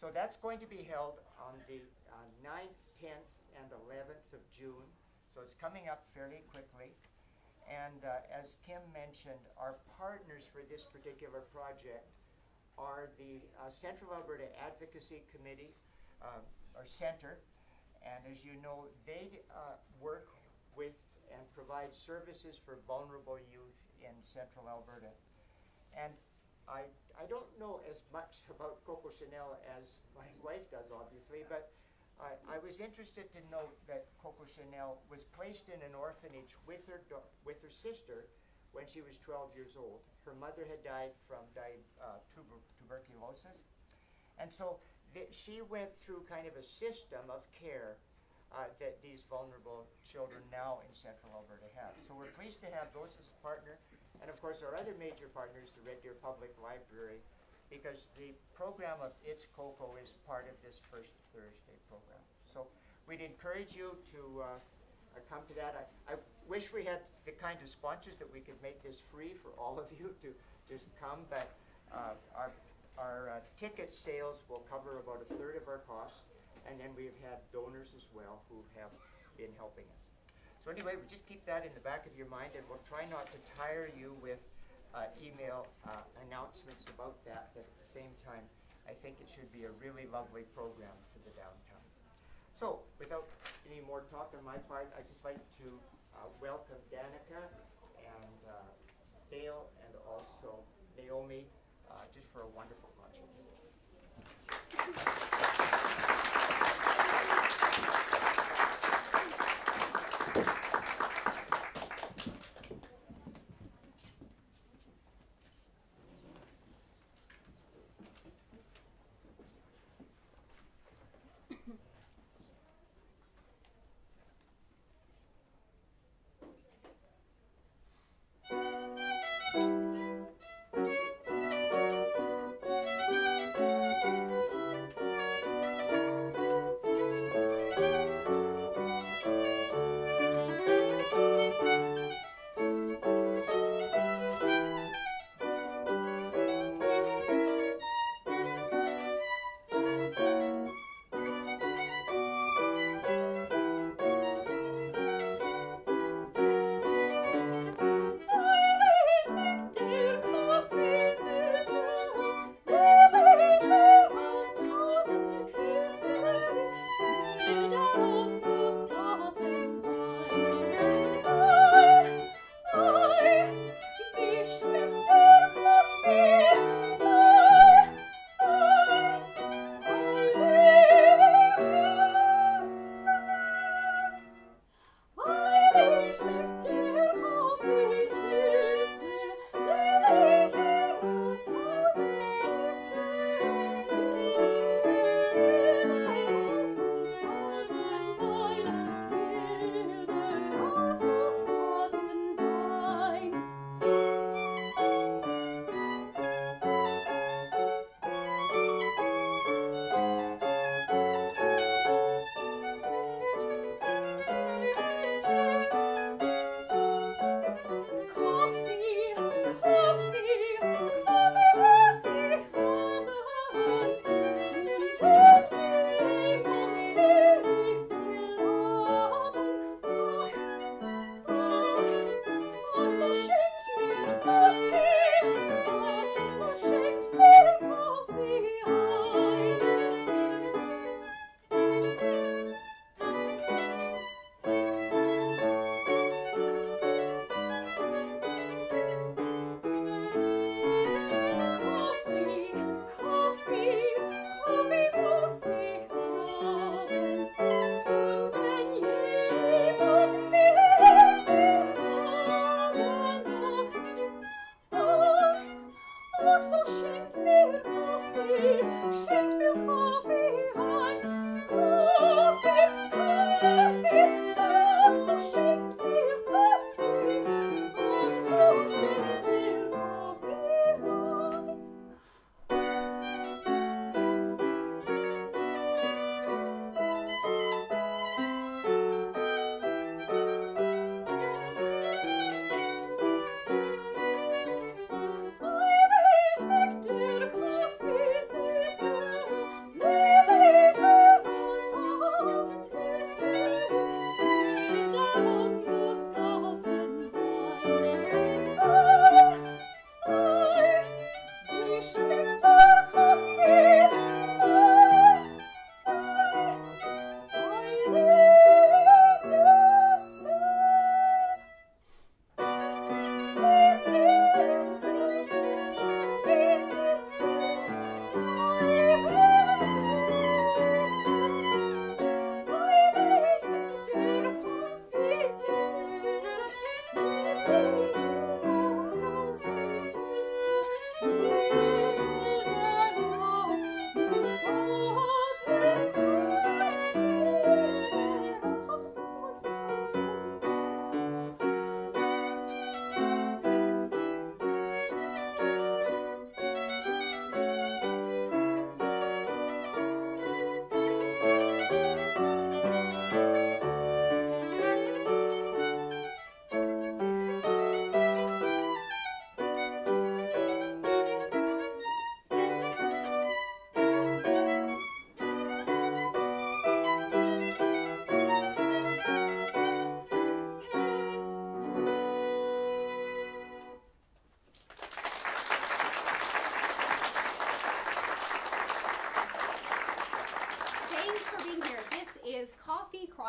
So that's going to be held on the uh, 9th, 10th, and 11th of June. So it's coming up fairly quickly. And uh, as Kim mentioned, our partners for this particular project are the uh, Central Alberta Advocacy Committee, uh, or Center. And as you know, they uh, work with and provide services for vulnerable youth in Central Alberta. And I, I don't know as much about Coco Chanel as my wife does, obviously, but I, I was interested to note that Coco Chanel was placed in an orphanage with her, with her sister when she was 12 years old. Her mother had died from di- uh, tuber- tuberculosis. And so she went through kind of a system of care uh, that these vulnerable children now in central Alberta have. So we're pleased to have those as a partner. And of course, our other major partner is the Red Deer Public Library because the program of It's Coco is part of this first Thursday program. So we'd encourage you to uh, uh, come to that. I, I wish we had the kind of sponsors that we could make this free for all of you to just come, but uh, our, our uh, ticket sales will cover about a third of our costs. And then we've had donors as well who have been helping us. So anyway, we just keep that in the back of your mind, and we'll try not to tire you with uh, email uh, announcements about that. But at the same time, I think it should be a really lovely program for the downtown. So, without any more talk on my part, I'd just like to uh, welcome Danica and uh, Dale and also Naomi uh, just for a wonderful concert.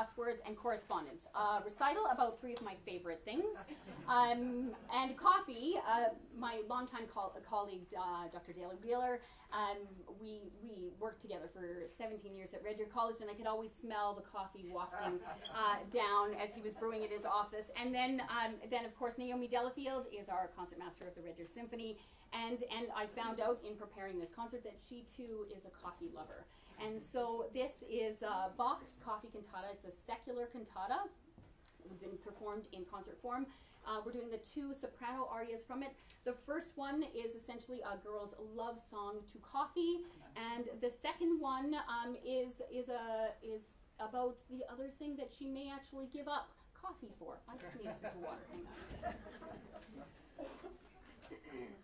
Crosswords, and correspondence. Uh, recital about three of my favorite things. Um, and coffee, uh, my longtime col- colleague, uh, Dr. Dale Wheeler, um, we, we worked together for 17 years at Red Deer College, and I could always smell the coffee wafting uh, down as he was brewing in his office. And then, um, then of course, Naomi Delafield is our concertmaster of the Red Deer Symphony. And, and I found out in preparing this concert that she too is a coffee lover. And so this is uh, Bach's Coffee Cantata. It's a secular cantata. It's been performed in concert form. Uh, we're doing the two soprano arias from it. The first one is essentially a girl's love song to coffee, and the second one um, is is a is about the other thing that she may actually give up coffee for. I just need of water. Hang on.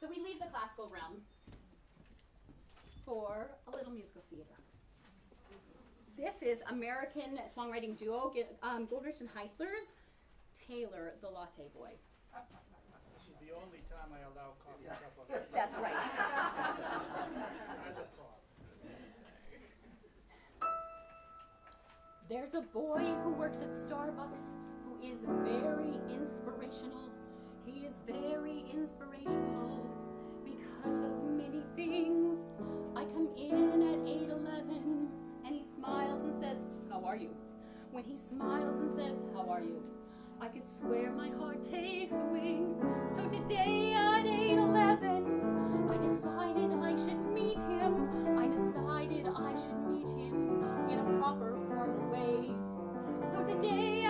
So we leave the classical realm for a little musical theater. This is American songwriting duo um, Goldrich and Heisler's Taylor the Latte Boy. This is the only time I allow coffee yeah. cup on That's right. There's a boy who works at Starbucks who is very inspirational he is very inspirational because of many things. I come in at 8:11 and he smiles and says, "How are you?" When he smiles and says, "How are you?" I could swear my heart takes wing. So today at 8:11, I decided I should meet him. I decided I should meet him in a proper formal way. So today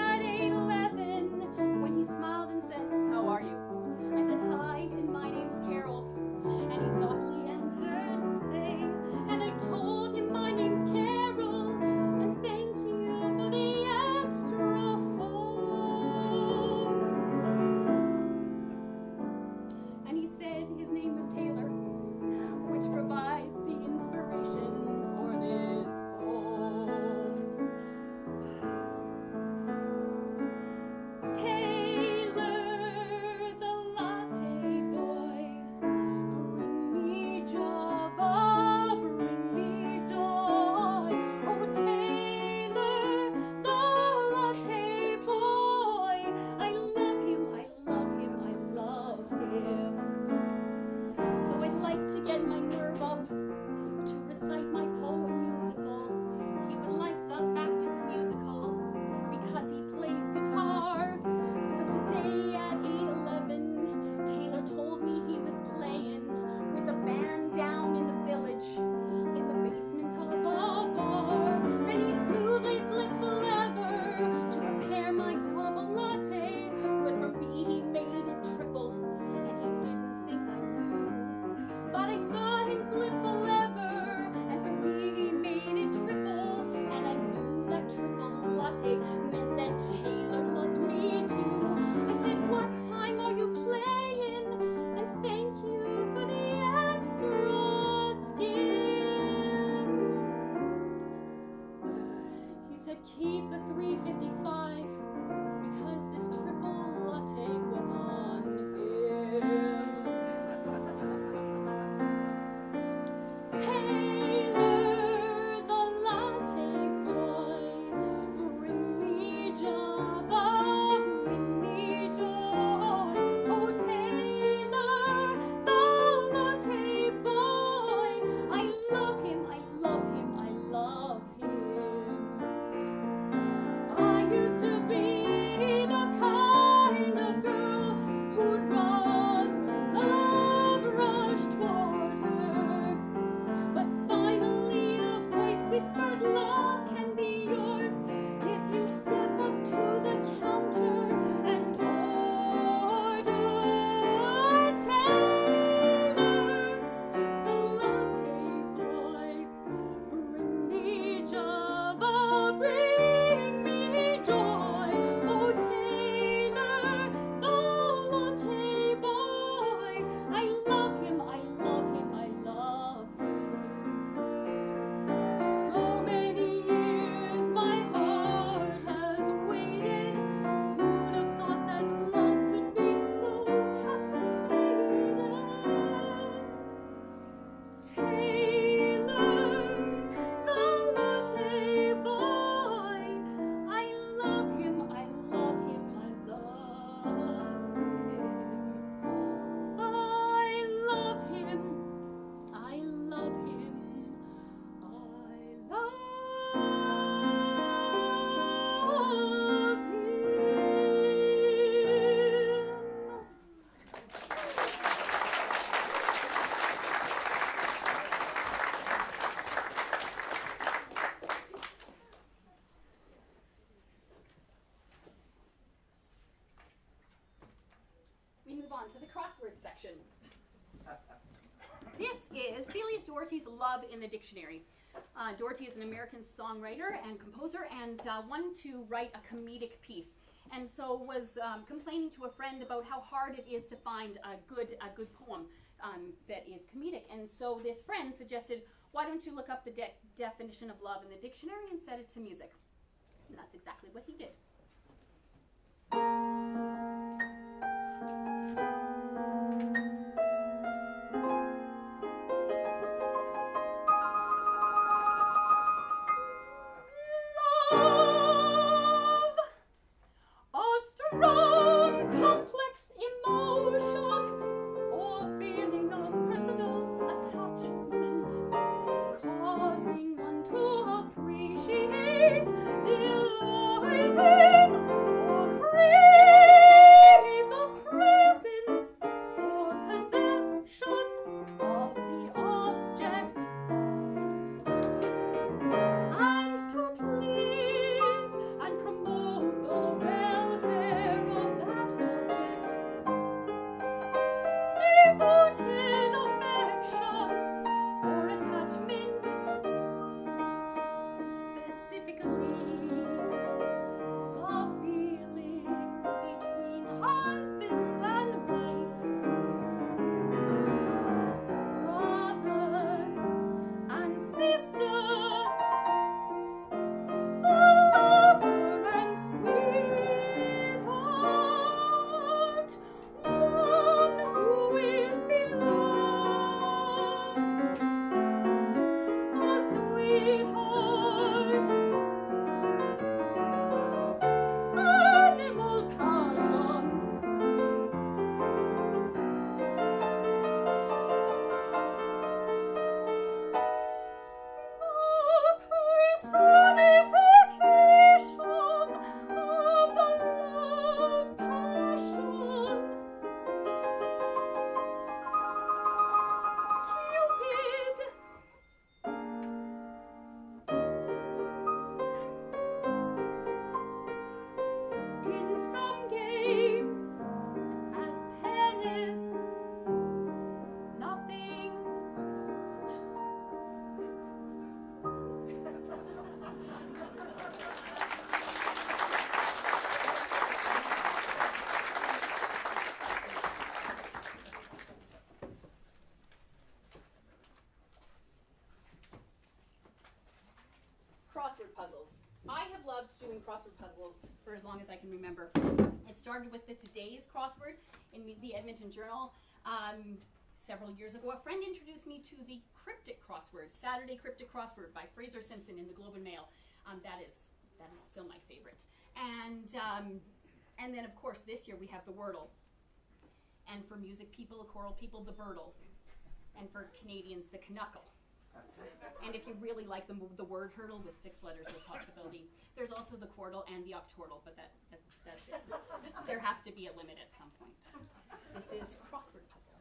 to the crossword section. This is Celius Dougherty's Love in the Dictionary. Uh, Doherty is an American songwriter and composer and uh, wanted to write a comedic piece. And so was um, complaining to a friend about how hard it is to find a good, a good poem um, that is comedic. And so this friend suggested, why don't you look up the de definition of love in the dictionary and set it to music? And that's exactly what he did. Puzzles. I have loved doing crossword puzzles for as long as I can remember. It started with the today's crossword in the- Edmonton Journal um, several years ago. A friend introduced me to the cryptic crossword, Saturday Cryptic Crossword by Fraser Simpson in the Globe and Mail. Um, that is that is still my favorite. And um, and then of course this year we have the Wordle. And for music people, choral people, the Birdle. And for Canadians, the Canuckle. And if you really like the, the word hurdle with six letters of possibility, there's also the Quordle and the Octordle, but that, that that's it. there has to be a limit at some point. This is crossword puzzle.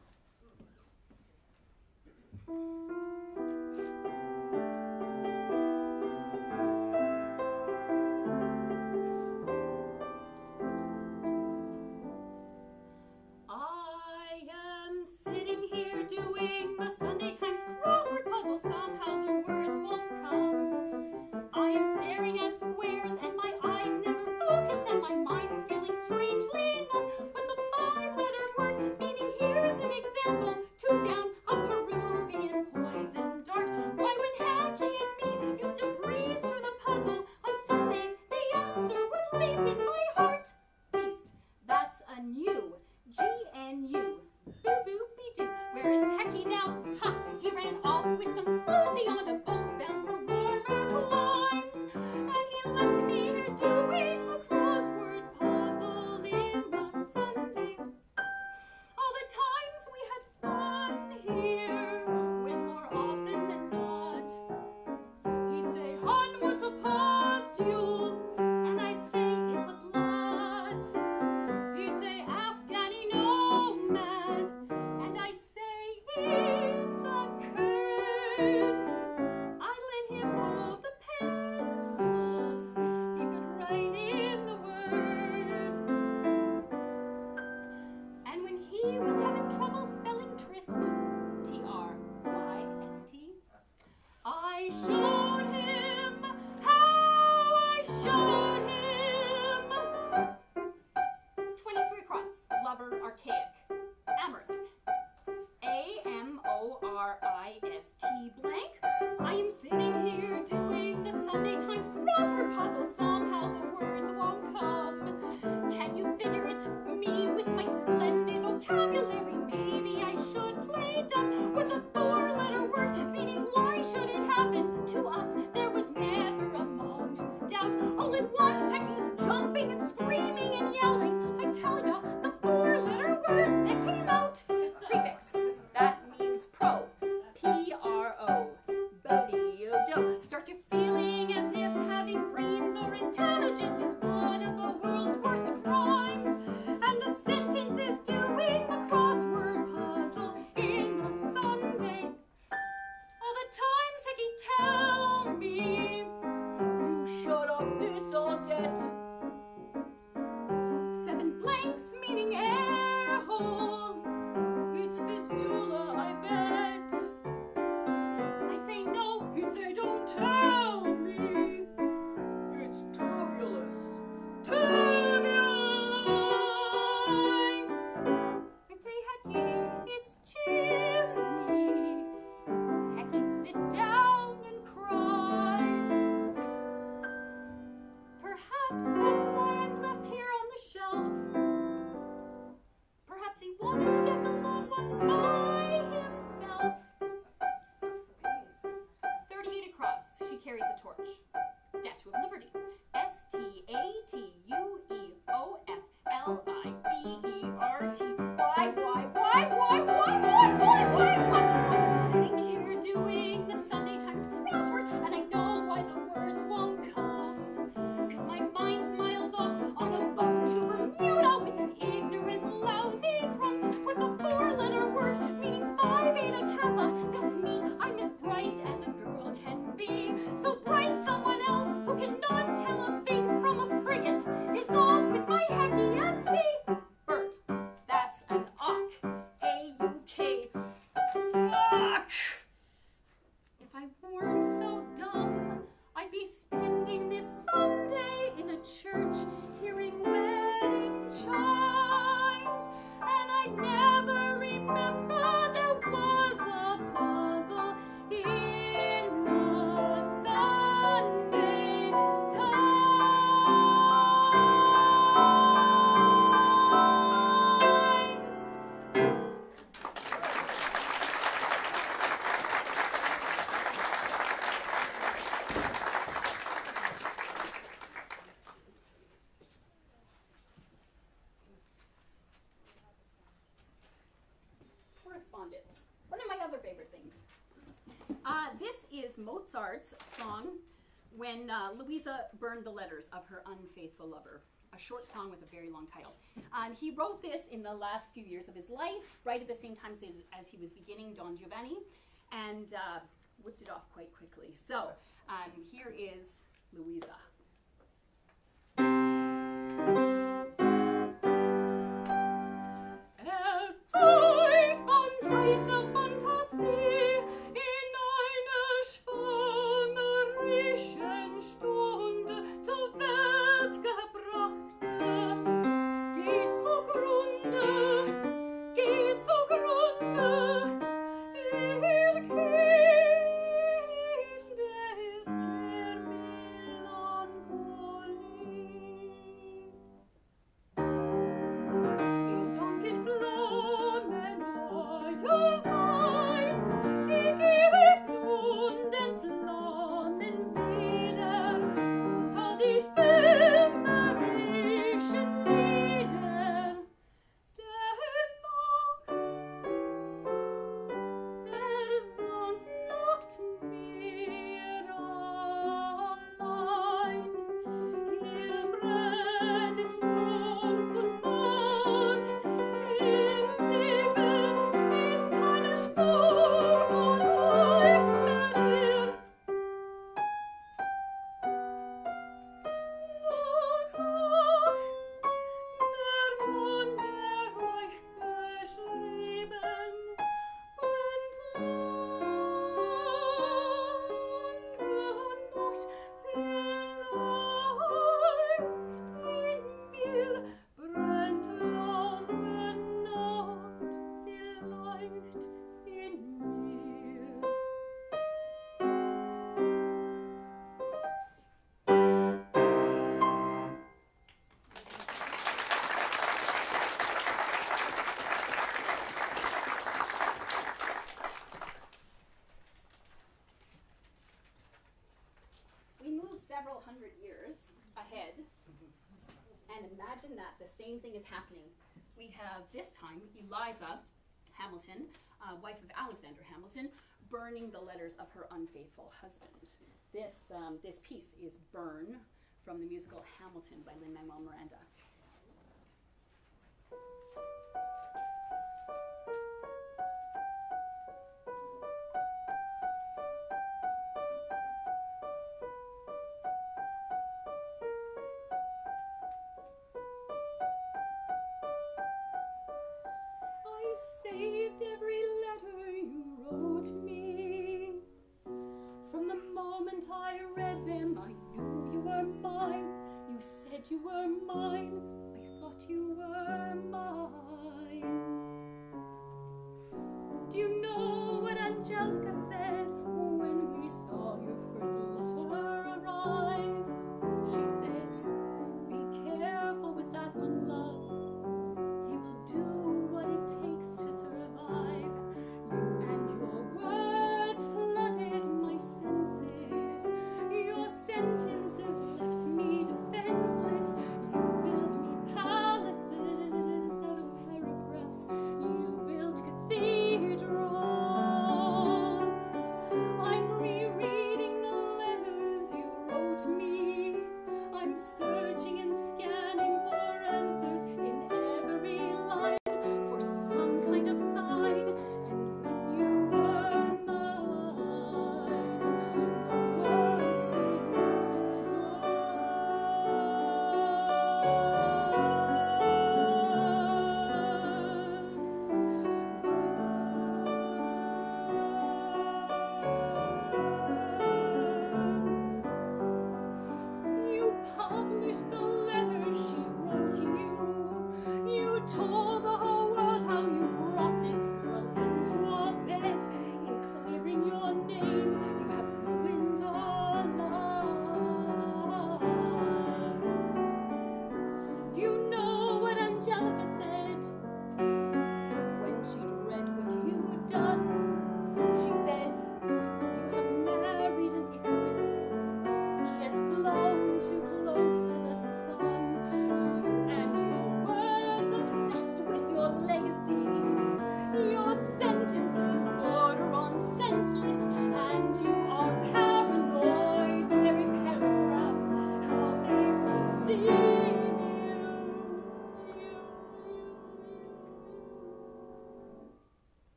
Song when uh, Louisa burned the letters of her unfaithful lover. A short song with a very long title. Um, he wrote this in the last few years of his life, right at the same time as, as he was beginning Don Giovanni, and uh, whipped it off quite quickly. So um, here is Louisa. 100 years ahead and imagine that the same thing is happening. We have this time Eliza Hamilton, uh, wife of Alexander Hamilton, burning the letters of her unfaithful husband. This, um, this piece is Burn from the musical Hamilton by Lin-Manuel Miranda.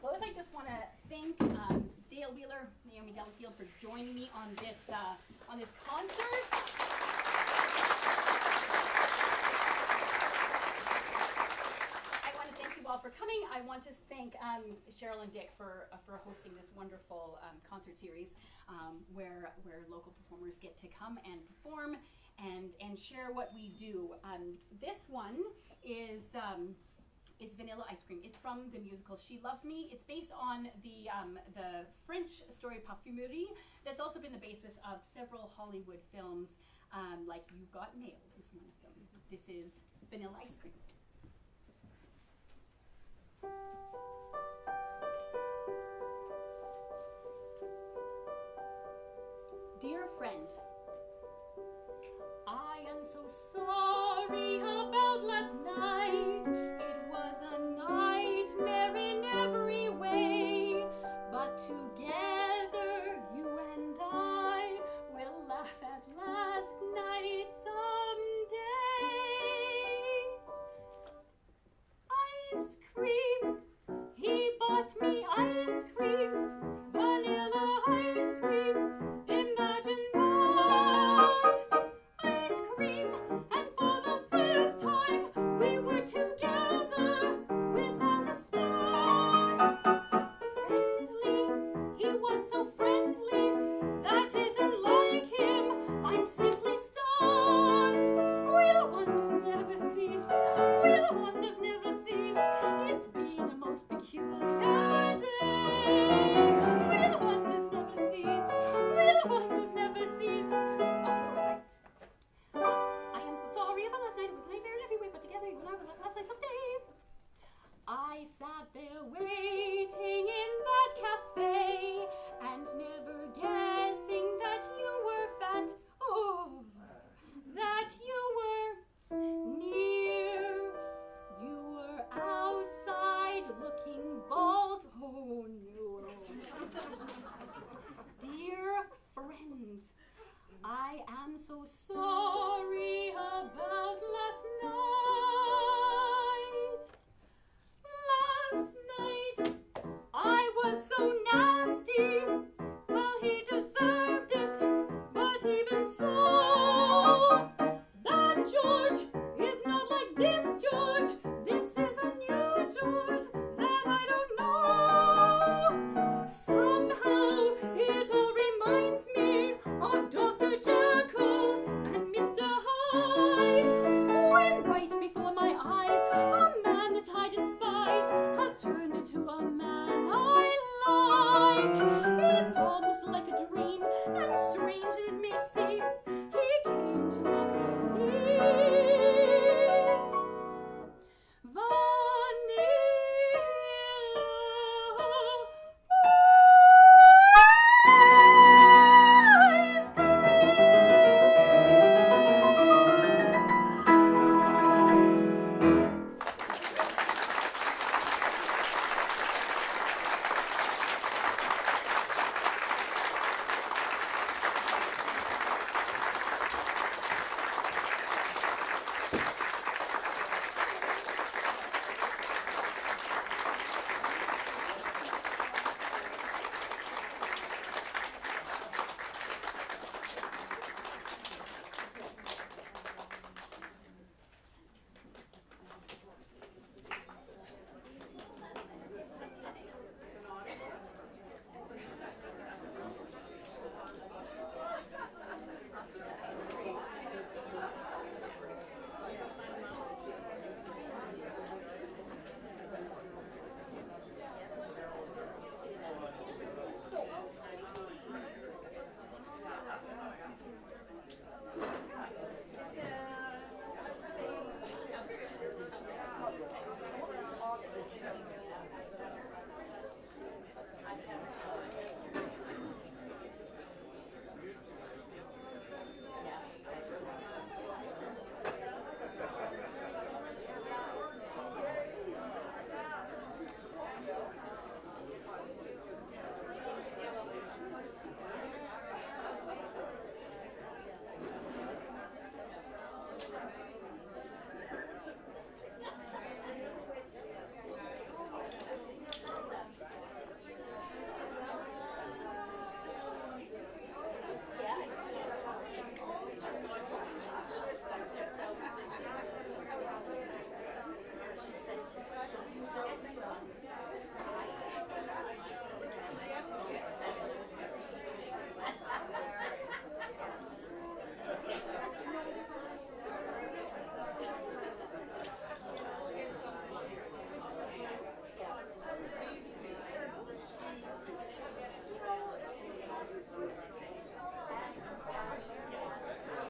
Close, I just want to thank um, Dale Wheeler, Naomi Delafield for joining me on this uh, on this concert. I want to thank you all for coming. I want to thank um, Cheryl and Dick for uh, for hosting this wonderful um, concert series um, where where local performers get to come and perform and and share what we do. Um, this one is. Is vanilla ice cream. It's from the musical She Loves Me. It's based on the um, the French story Parfumerie. That's also been the basis of several Hollywood films, um, like You've Got Mail is one of them. This is vanilla ice cream. Dear friend, I am so sorry